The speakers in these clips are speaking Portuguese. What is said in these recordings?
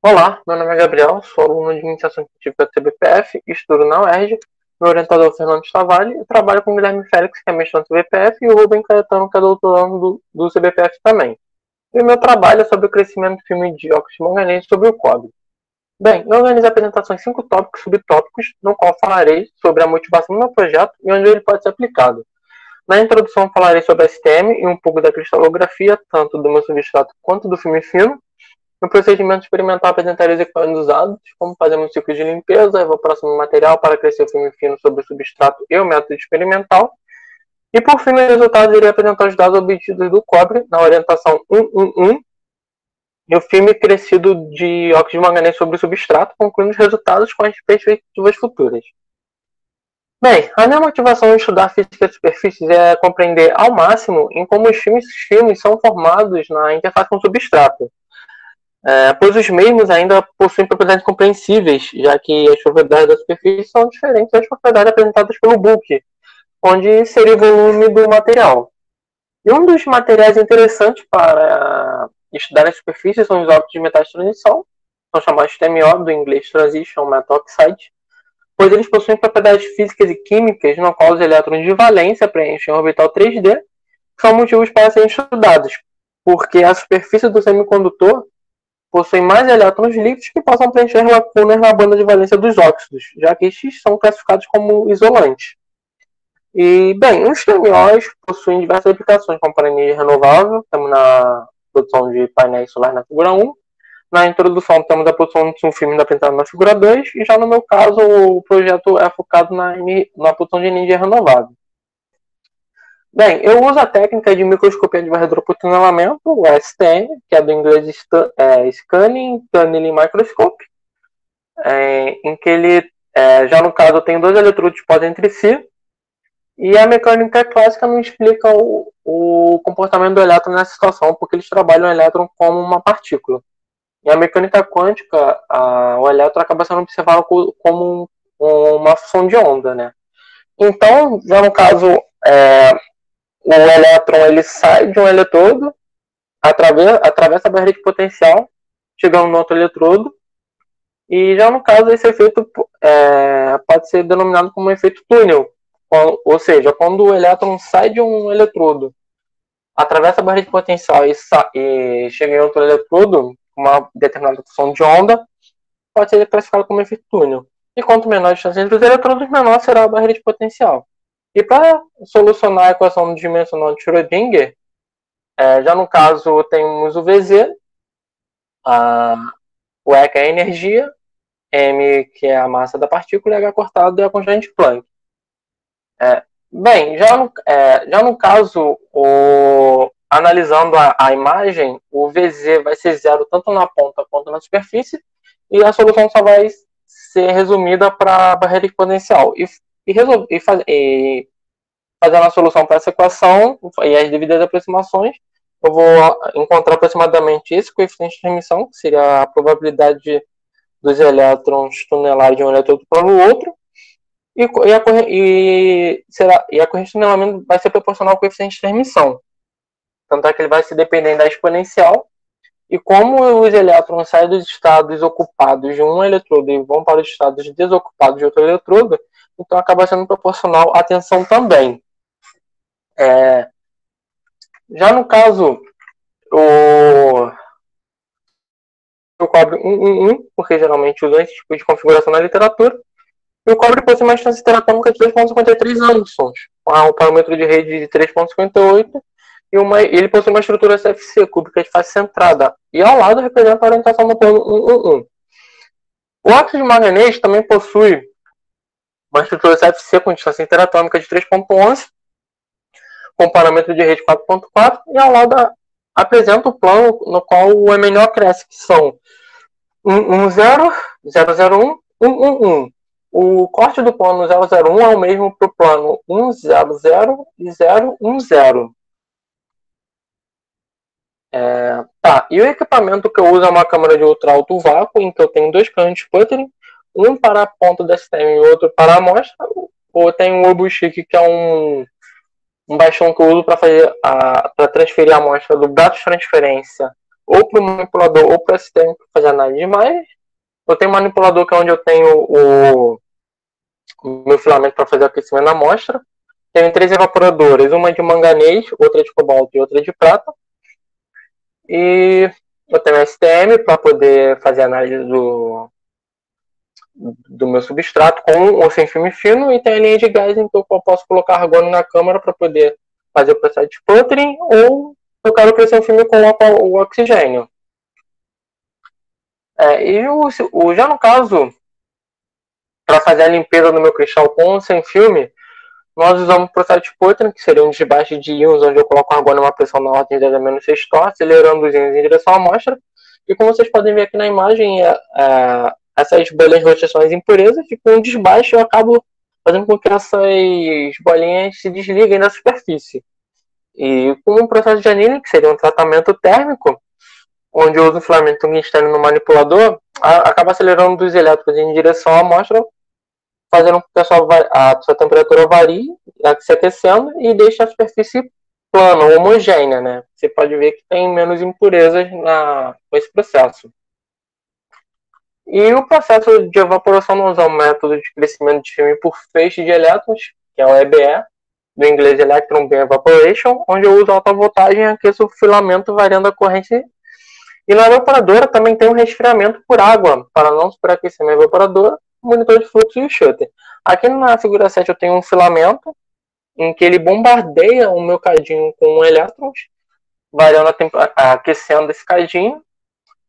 Olá, meu nome é Gabriel, sou aluno de Iniciação Científica da CBPF, estudo na UERJ, meu orientador é Fernando Stavalli, e trabalho com o Guilherme Félix, que é mestrando no CBPF, e o Rubem Caetano, que é doutorando do, do CBPF também. E o meu trabalho é sobre o crescimento do filme de óxido de manganês sobre o cobre. Bem, eu organizei a apresentação em cinco tópicos subtópicos, no qual falarei sobre a motivação do meu projeto e onde ele pode ser aplicado. Na introdução falarei sobre a STM e um pouco da cristalografia, tanto do meu substrato quanto do filme fino, no procedimento experimental apresentarei os equipamentos usados, como fazemos ciclo de limpeza, evaporação do material para crescer o filme fino sobre o substrato e o método experimental. E por fim, nos resultados, irei apresentar os dados obtidos do cobre na orientação 111 e o filme crescido de óxido de manganês sobre o substrato, concluindo os resultados com as perspectivas futuras. Bem, a minha motivação em estudar física de superfícies é compreender ao máximo em como os filmes finos são formados na interface com o substrato é, pois os mesmos ainda possuem propriedades compreensíveis, já que as propriedades da superfície são diferentes das propriedades apresentadas pelo book, onde seria o volume do material. E um dos materiais interessantes para estudar as superfícies são os óxidos de metais de transição, são chamados TMO, do inglês Transition Metal Oxide, pois eles possuem propriedades físicas e químicas no qual os elétrons de valência preenchem o orbital 3D, que são motivos para serem estudados, porque a superfície do semicondutor possuem mais elétrons livres que possam preencher lacunas na banda de valência dos óxidos, já que estes são classificados como isolantes. E, bem, os TMOs possuem diversas aplicações, como para energia renovável, estamos na produção de painéis solares na figura 1. Na introdução, temos a produção de um filme apresentado na figura 2. E já no meu caso, o projeto é focado na, na produção de energia renovável. Bem, eu uso a técnica de microscopia de varredura por tunelamento, o STM, que é do inglês é, Scanning Tunneling Microscope, é, em que ele, é, já no caso, tem dois eletrodos postos entre si, e a mecânica clássica não explica o, o comportamento do elétron nessa situação, porque eles trabalham o elétron como uma partícula. E a mecânica quântica, a, o elétron acaba sendo observado como um, uma função de onda, né? Então, já no caso, é, o elétron ele sai de um eletrodo, atravessa, a barreira de potencial, chegando no outro eletrodo, e já no caso esse efeito é, pode ser denominado como efeito túnel, ou seja, quando o elétron sai de um eletrodo, atravessa a barreira de potencial e, e chega em outro eletrodo, uma determinada função de onda, pode ser classificado como efeito túnel. E quanto menor a distância entre os eletrodos, menor será a barreira de potencial. E para solucionar a equação dimensional de Schrödinger, é, já no caso temos o VZ, a, o E que é a energia, M que é a massa da partícula e H cortado é a constante Planck. É, bem, já no, é, já no caso, o, analisando a, a, imagem, o VZ vai ser zero tanto na ponta quanto na superfície, e a solução só vai ser resumida para a barreira exponencial. E e, resolver, e, faz, e fazendo a solução para essa equação e as devidas aproximações, eu vou encontrar aproximadamente esse coeficiente de emissão, que seria a probabilidade dos elétrons tunelarem de um eletrodo para o outro, e, e, a, e, será, e a corrente de tunelamento vai ser proporcional ao coeficiente de emissão. Tanto é que ele vai se depender da exponencial, e como os elétrons saem dos estados ocupados de um eletrodo e vão para os estados desocupados de outro eletrodo, então acaba sendo proporcional à tensão também. É, já no caso, o, o cobre 111, porque geralmente usa esse tipo de configuração na literatura, e o cobre possui uma distância teratômica de 2,53 angsons, um parâmetro de rede de 3,58 e uma, ele possui uma estrutura CFC cúbica de face centrada, e ao lado representa a orientação do plano 111. O óxido de manganês também possui uma estrutura CFC com distância interatômica de 3.11, com parâmetro de rede 4.4, e ao lado apresenta o plano no qual o MNO cresce, que são 110, 001, 111. O corte do plano 001 é o mesmo para o plano 100 e 010. É, tá, e o equipamento que eu uso é uma câmera de ultra alto vácuo, em que eu tenho dois canhões sputtering, um para a ponta da STM e outro para a amostra, ou tem um Obuchique, que é um, um baixão que eu uso para fazer para transferir a amostra do braço de transferência ou para o manipulador ou para o sistema para fazer análise de imagem. Eu tenho um manipulador que é onde eu tenho o, o meu filamento para fazer o aquecimento da amostra. Tenho três evaporadoras, uma de manganês, outra de cobalto e outra de prata. E eu tenho STM para poder fazer análise do, do meu substrato com ou sem filme fino e tem a linha de gás em que eu posso colocar argônio na câmara para poder fazer o processo de sputtering ou eu quero crescer um filme com o oxigênio. É, e o, o, já no caso, para fazer a limpeza do meu cristal com ou sem filme, nós usamos o processo de sputtering, que seria um desbaste de íons, onde eu coloco argônio uma pressão na ordem de 10 a menos 6 torres, acelerando os íons em direção à amostra. E como vocês podem ver aqui na imagem, é, é, essas bolinhas de rotação impurezas e com um desbaixo eu acabo fazendo com que essas bolinhas se desliguem da superfície. E com um processo de anilha, que seria um tratamento térmico, onde eu uso o filamento tungstênio no manipulador, a, acaba acelerando os elétrons em direção à amostra, fazendo com que a sua, a sua temperatura varie, se aquecendo, e deixe a superfície plana, homogênea, né? Você pode ver que tem menos impurezas na, com esse processo. E o processo de evaporação nós usamos o método de crescimento de filme por feixe de elétrons, que é o EBE, do inglês Electron Beam Evaporation, onde eu uso alta voltagem e aqueço o filamento variando a corrente. E na evaporadora também tem um resfriamento por água, para não superaquecer minha evaporadora, monitor de fluxo e o shutter. Aqui na figura 7 eu tenho um filamento, em que ele bombardeia o meu cadinho com elétrons, variando a aquecendo esse cadinho,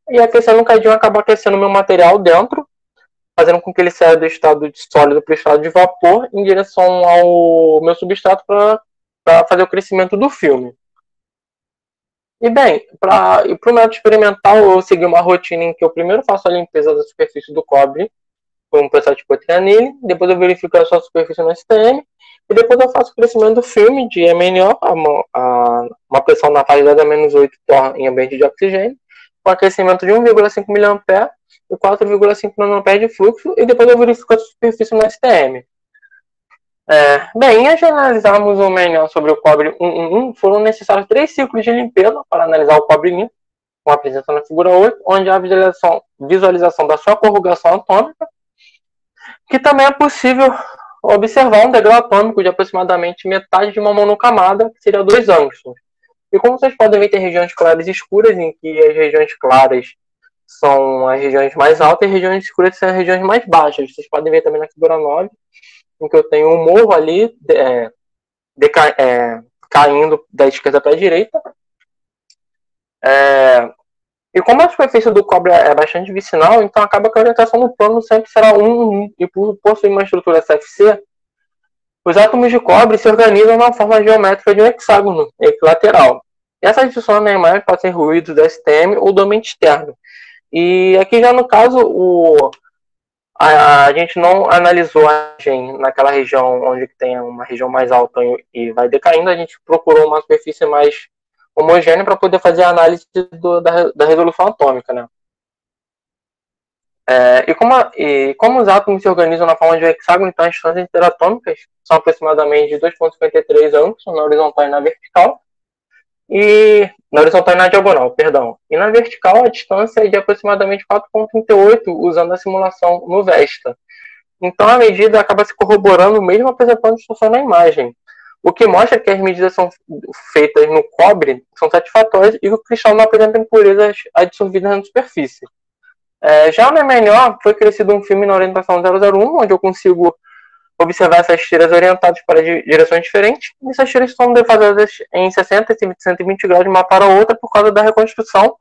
e aquecendo o cadinho acaba aquecendo o meu material dentro, fazendo com que ele saia do estado de sólido para o estado de vapor em direção ao meu substrato para fazer o crescimento do filme. E bem, para o método experimental, eu segui uma rotina em que eu primeiro faço a limpeza da superfície do cobre com um processo de cotrianile, depois eu verifico a sua superfície no STM, e depois eu faço o crescimento do filme de MNO, a, a, uma pressão na fase de menos 8 torre em ambiente de oxigênio, com aquecimento de 1,5 mA e 4,5 nA de fluxo, e depois eu verifico a superfície no STM. É, bem, antes de analisarmos o manual sobre o cobre 111, foram necessários três ciclos de limpeza para analisar o cobre limpo, como apresentado na figura 8, onde há visualização, visualização da sua corrugação atômica, que também é possível observar um degrau atômico de aproximadamente metade de uma monocamada, que seria dois angstroms. E como vocês podem ver, tem regiões claras e escuras, em que as regiões claras são as regiões mais altas e as regiões escuras são as regiões mais baixas. Vocês podem ver também na figura 9, em que eu tenho um morro ali é, deca, é, caindo da esquerda para a direita. É, e como a superfície do cobre é bastante vicinal, então acaba que a orientação do plano sempre será 1, e por possuir uma estrutura CFC, os átomos de cobre se organizam na forma geométrica de um hexágono equilateral. Essas discussões na imagem podem ser ruídos do STM ou do ambiente externo. E aqui já no caso, o, a, a gente não analisou a imagem naquela região onde tem uma região mais alta e vai decaindo, a gente procurou uma superfície mais homogênea para poder fazer a análise do, da, da resolução atômica, né? É, e, como a, e, como, os átomos se organizam na forma de hexágono, então as distâncias interatômicas são aproximadamente de 2,53 angstrom na horizontal e na vertical, e na horizontal e na diagonal, perdão. E na vertical a distância é de aproximadamente 4,38 usando a simulação no Vesta. Então a medida acaba se corroborando mesmo apresentando distorção na imagem, o que mostra que as medidas são feitas no cobre são satisfatórias e o cristal não apresenta impurezas absorvidas na superfície. É, já no MNO, foi crescido um filme na orientação 001, onde eu consigo observar essas tiras orientadas para direções diferentes. E essas tiras são defasadas em 60 e 120 graus de uma para a outra por causa da reconstrução.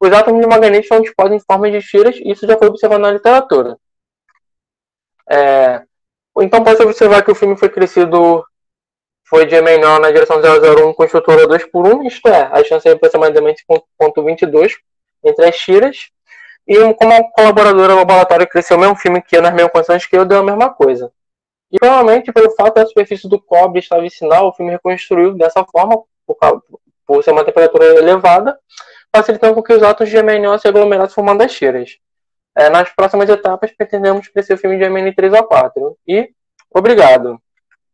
Os átomos de manganês são dispostos em forma de tiras, e isso já foi observado na literatura. É, então, pode observar que o filme foi crescido foi de MNO na direção 001 com estrutura 2 por 1, isto é, a chance é aproximadamente 0.22 entre as tiras. E como colaboradora do laboratório cresceu o mesmo filme que eu nas mesmas condições que eu, deu a mesma coisa. E provavelmente pelo fato da superfície do cobre estar vicinal, o filme reconstruiu dessa forma, por, por ser uma temperatura elevada, facilitando com que os átomos de MNO se aglomerassem formando as tiras. É, nas próximas etapas, pretendemos crescer o filme de MN3 a 4. E obrigado!